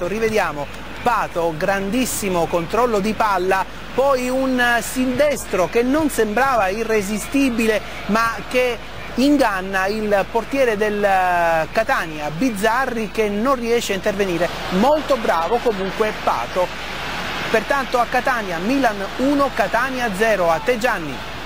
Rivediamo Pato, grandissimo controllo di palla, poi un sinistro che non sembrava irresistibile ma che inganna il portiere del eh, Catania, Bizzarri che non riesce a intervenire. Molto bravo comunque Pato. Pertanto a Catania, Milan 1, Catania 0. A te Gianni.